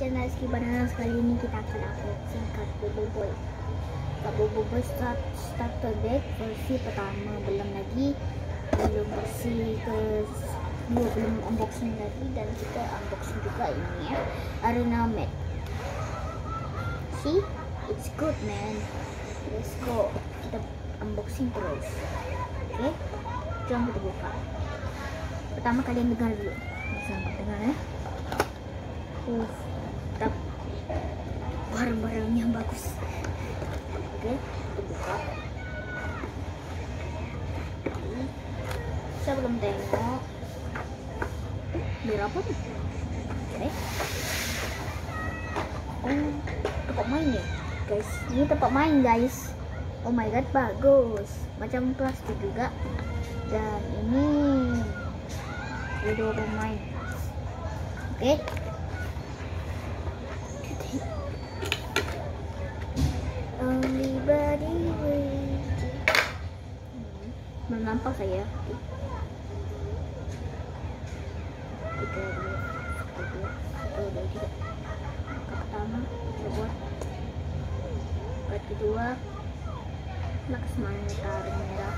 channel Rizky Banana Kali ini kita akan unboxing card Bobo Boy. Card Bobo Boy start, starter deck versi pertama Belum lagi Belum versi ke dua belum unboxing lagi Dan kita unboxing juga ini ya Arena Mat See? It's good man. Let's go. Kita unboxing terus. Oke? Okay? Jom kita buka. Pertama kalian dengar dulu. Selamat dengar ya. Uh tetap barang-barangnya bagus. Oke. Buka saya belum tengok. Berapa nih oke. Oh tempat main ya? Guys ini tempat main guys. Oh my god bagus. Macam plastik juga. Dan ini dua pemain. Oke. okay. Nampak saya. Taruh merah.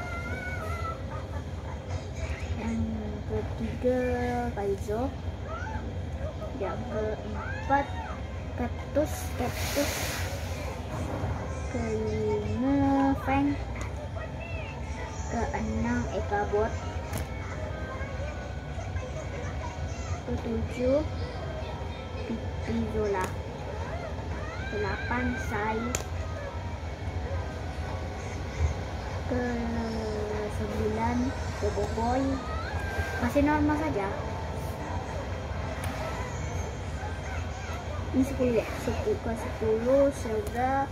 Yang ketiga Kaizo. Yang keempat Cactus, Cactus kelima Frank keenam Eka Bot. Ketujuh Zola. Delapan Sai. Ke sembilan Bobo Boy. Masih normal saja. Ini sepuluh ya? Sepuluh ke sepuluh Selga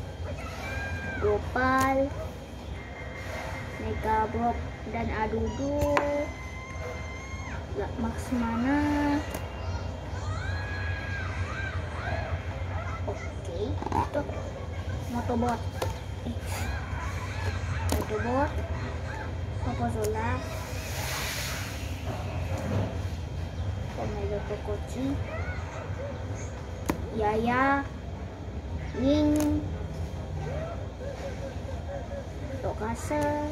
Gopal, Mega Bob dan Adudu, Max mana? Oke, itu Motobot. Eh. Motobot, Papa Zola, Omega Kokochi, Yaya, Ying, Tokasa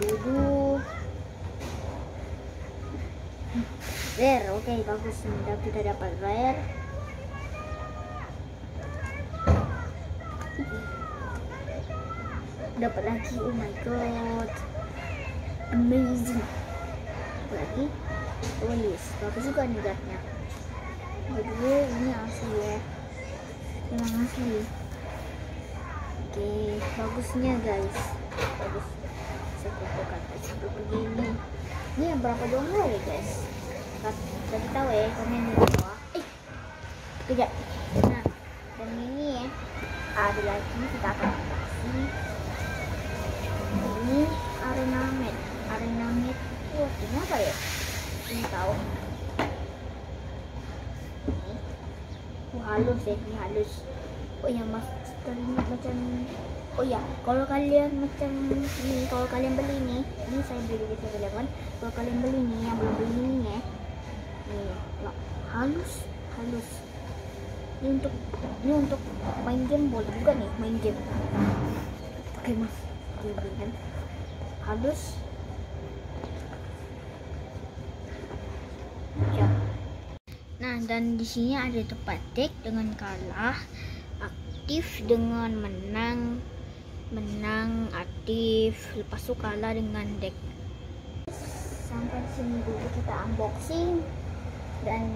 Adudu Rare, oke okay, bagus. Sudah kita dapat rare Dapat lagi, oh my god. Amazing. Lagi. Oh yes, bagus juga nih guardnya Jadi ini asli ya. Memang asli Oke, bagusnya guys. Bagus. Seperti kata seperti begini. Ini yang berapa dolar ya guys? Kasih tahu ya komen di bawah. Eh, kejap. Nah, dan ini ya ada lagi kita akan kasih. Ini arena mat. Arena mat itu artinya apa ya? Ini tahu. Ini. Halus ya, ini halus. Oh ya mas. Teringat macam oh ya kalau kalian macam ini kalau kalian beli ini ini saya beli di kan kalau kalian beli ini yang belum beli ini ya. Nih halus halus. Ini untuk ini untuk main game boleh juga nih main game. Pakai mas. Kan. Halus. Nah dan di sini ada tempat deck dengan kalah aktif dengan menang menang aktif lepas itu kalah dengan deck. Sampai sini dulu kita unboxing dan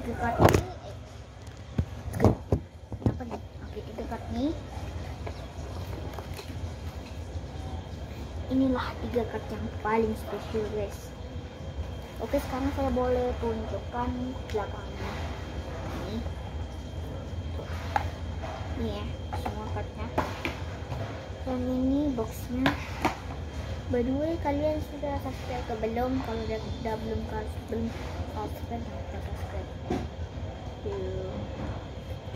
tiga kartu ini apa nih oke kartu ini inilah tiga kartu yang paling spesial guys. Oke sekarang saya boleh tunjukkan belakangnya. Ini ini ya semua kartnya. Dan ini boxnya. By the way kalian sudah subscribe ke belum? Kalau udah, udah belum belum subscribe jangan subscribe. Yuk.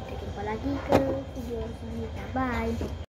Kita jumpa lagi ke video selanjutnya. Bye